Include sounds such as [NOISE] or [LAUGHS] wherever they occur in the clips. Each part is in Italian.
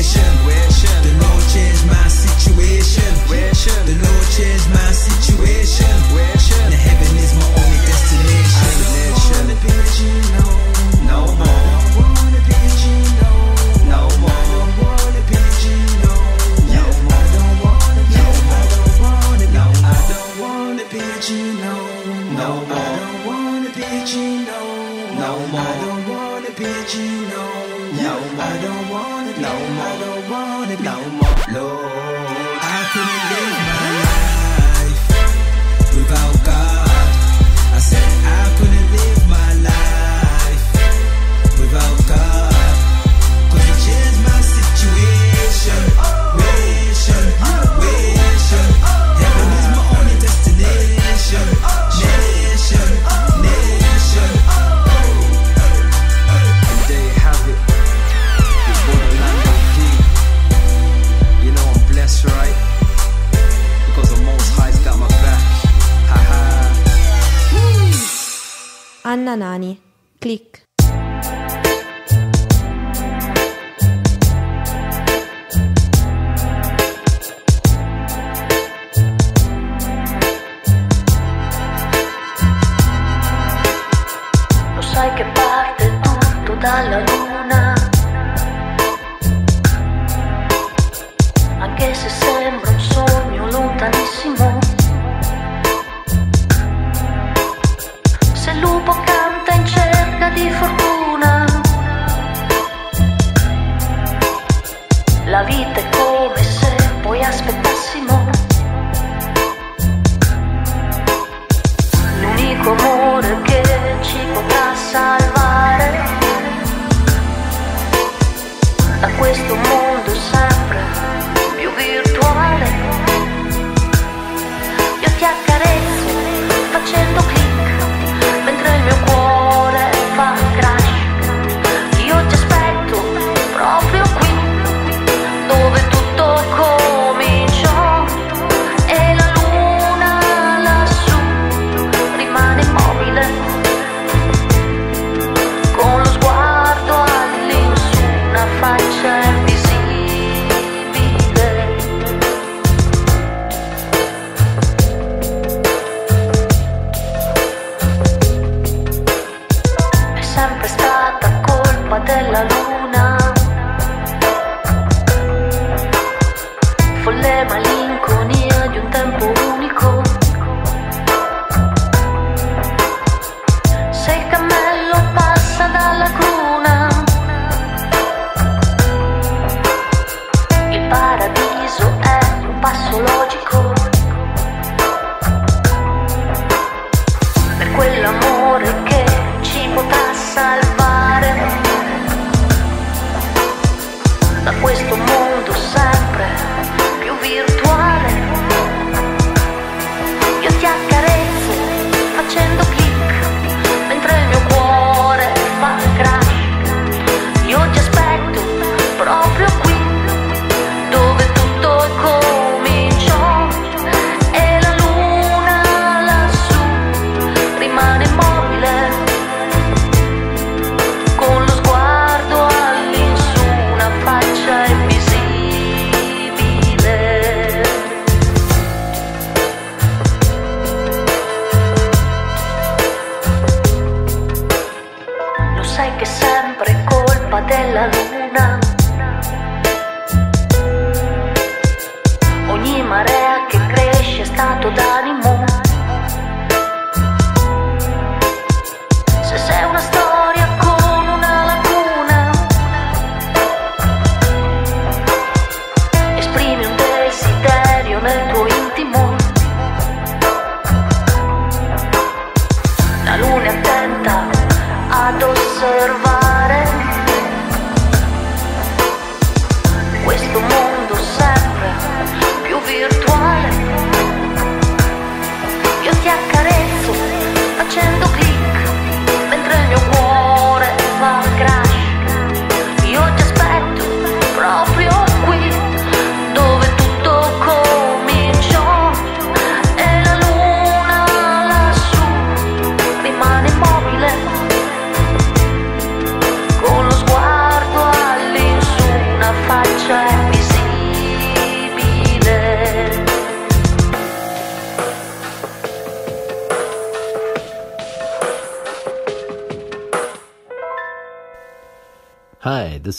Wishing Nanani. Clic.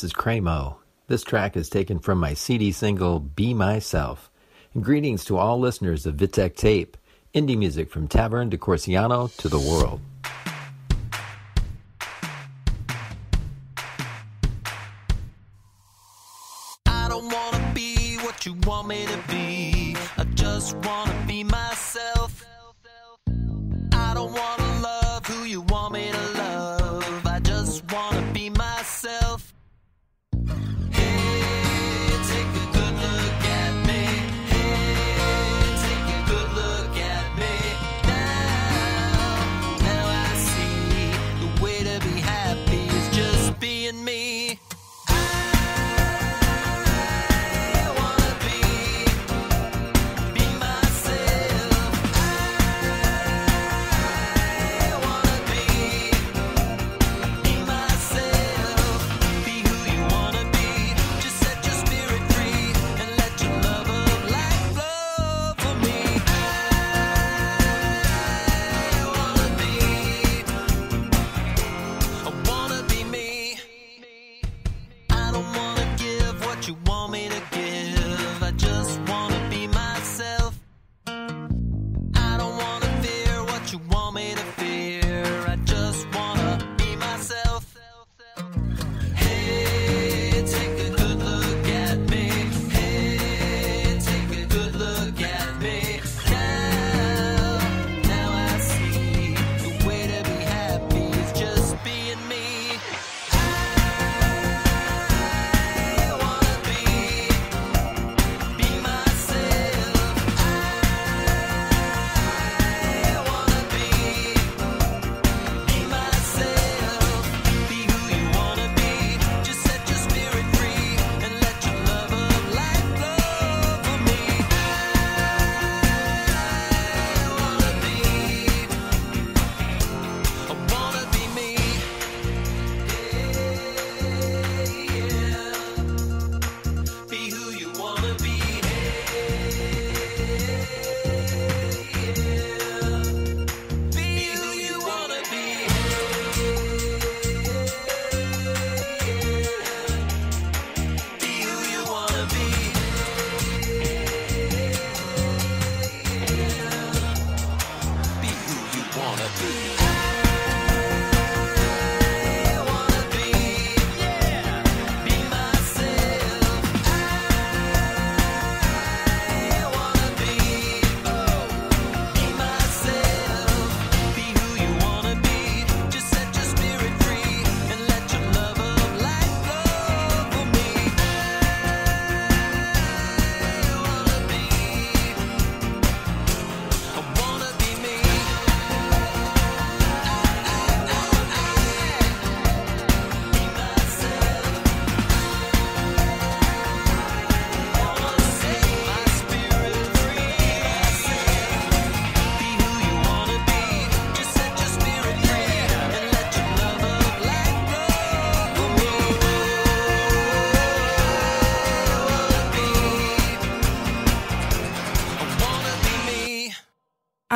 this is Cremo. This track is taken from my CD single Be Myself. And greetings to all listeners of Vitek Tape, indie music from Tavern to Corsiano to the world.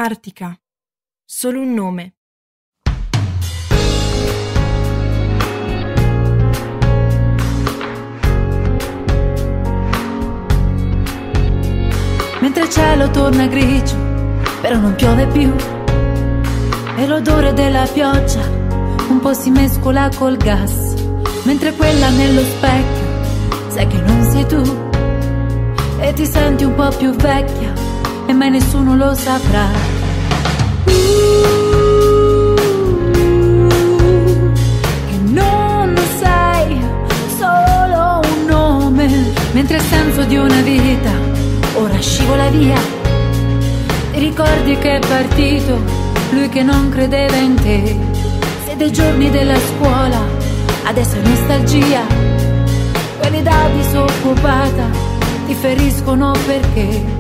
Antartica. Solo un nome. Mentre il cielo torna grigio, però non piove più. E l'odore della pioggia un po' si mescola col gas. Mentre quella nello specchio sai che non sei tu. E ti senti un po' più vecchia e mai nessuno lo saprà. Ricordi che è partito lui che non credeva in te. Se dei giorni della scuola, adesso è nostalgia. Quelli da disoccupata ti feriscono perché.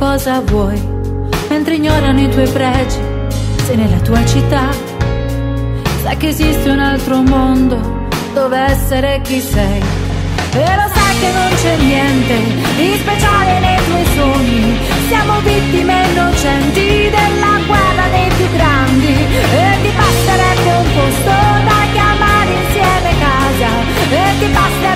Cosa vuoi, mentre ignorano i tuoi pregi, sei nella tua città, sai che esiste un altro mondo dove essere chi sei. E lo sai che non c'è niente di speciale nei tuoi sogni, siamo vittime innocenti della guerra dei più grandi. E ti basterebbe un posto da chiamare insieme casa. E ti basterebbe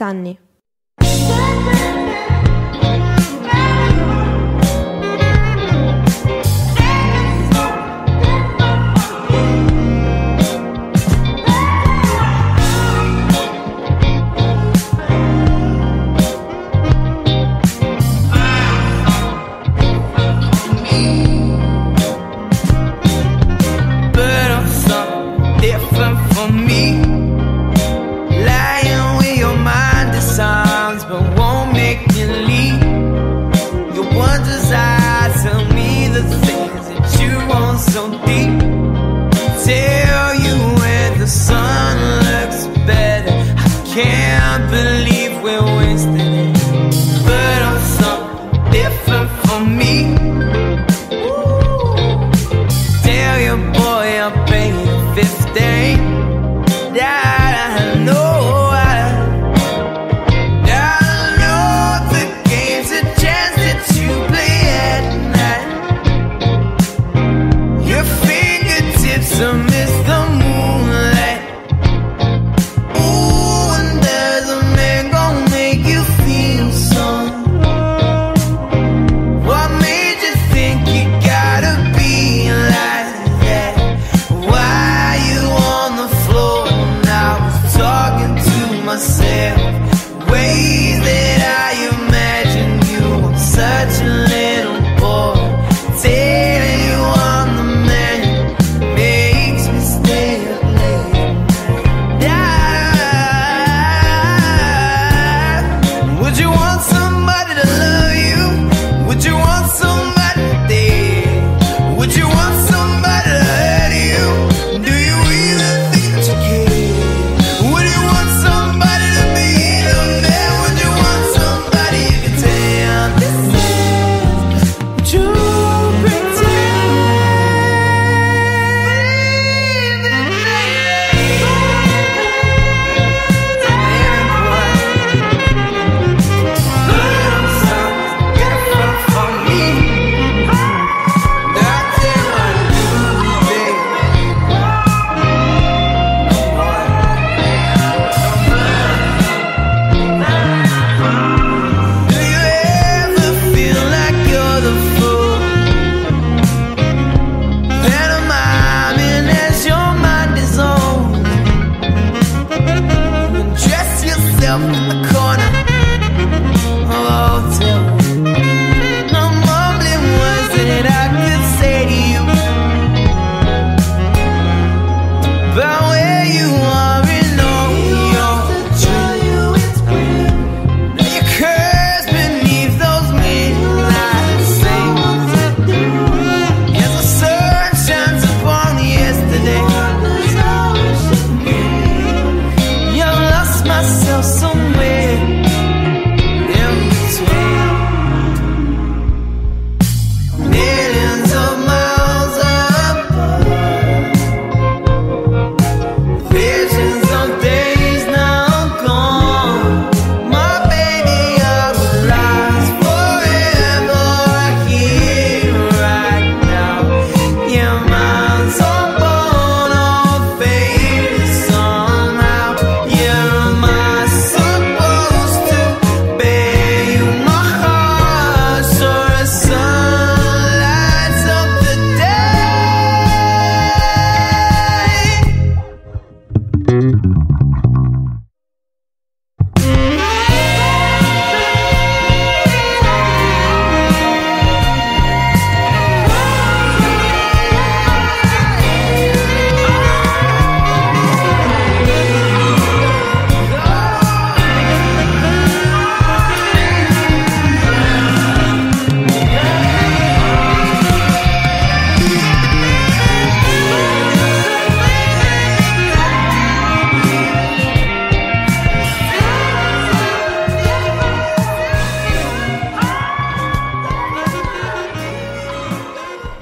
Sunny. Desire, tell me the things that you want so deep. Tell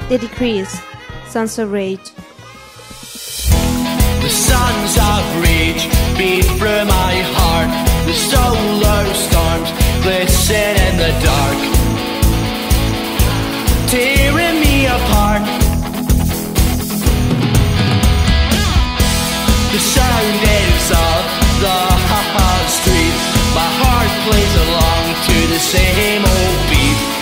the decrease, sons of rage. The sons of rage beat from my heart, the solar storms glisten in the dark, tearing me apart. The sound is of the [LAUGHS] street, my heart plays along to the same old beat.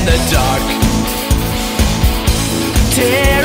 in the dark. Tear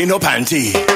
In no panty.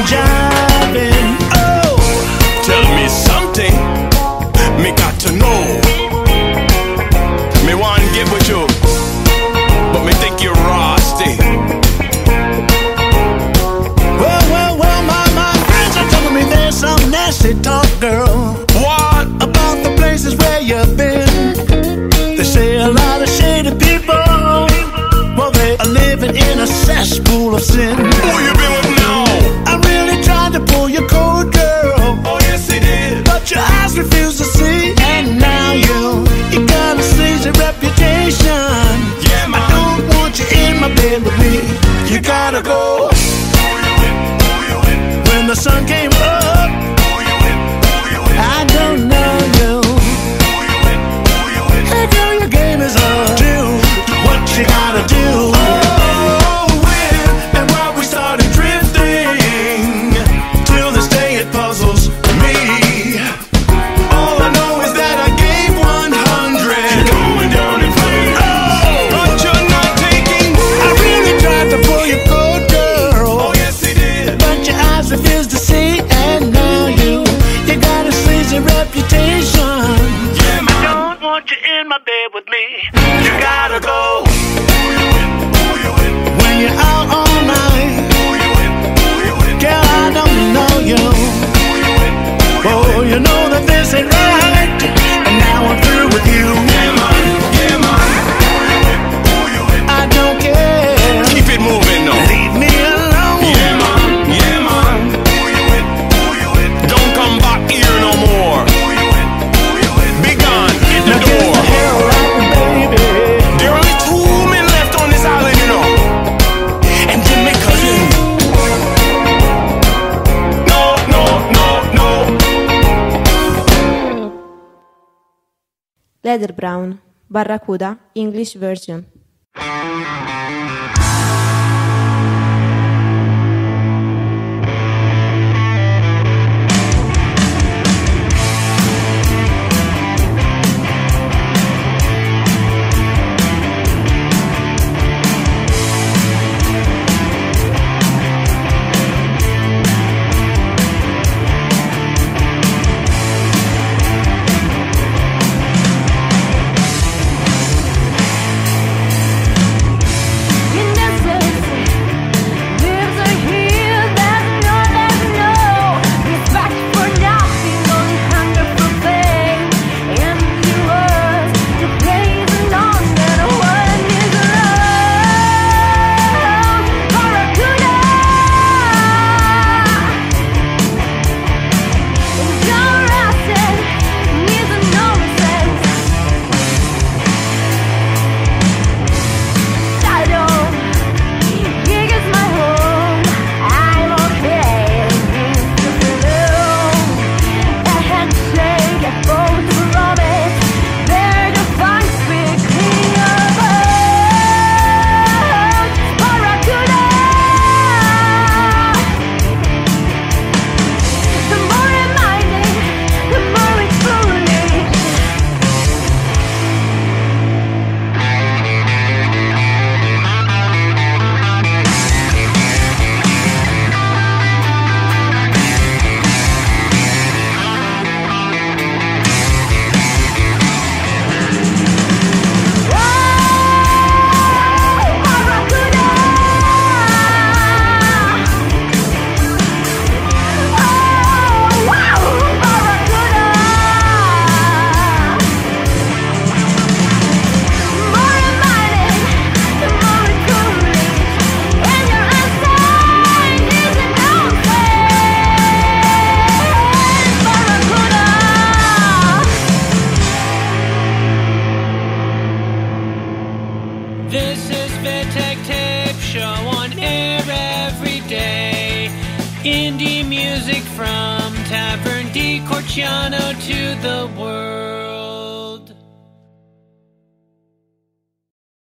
혼자 Leather Brown, Barracuda, English version.